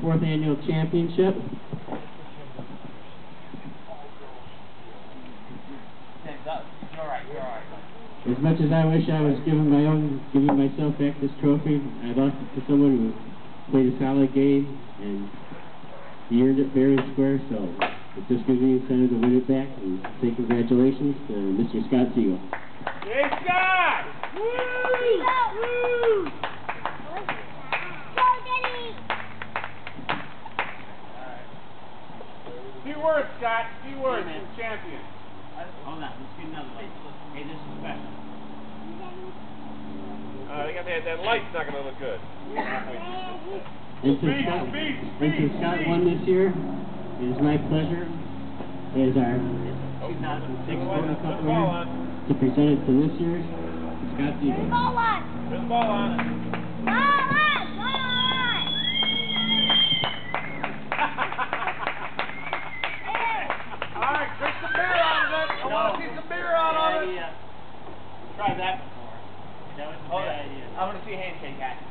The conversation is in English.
fourth annual championship. As much as I wish I was giving my own, giving myself back this trophy, I lost it to someone who played a solid game and he earned it fair and square. So it just gives me incentive to win it back and say congratulations to Mr. Scott Siegel. Hey, Scott! Woo! Few words, Scott. Few words. Amen. Champion. Hold on, let's get another one. Hey, this is special. Uh, they got that, that light's not gonna look good. And since Scott, speed, and Scott speed. won this year, it is my pleasure as our 2006 Put the Cup ball winner on. to present it to this year's Scott Siegel. Put the ball on. All Tried that before. That was a Hold bad idea. I want to see a handshake action.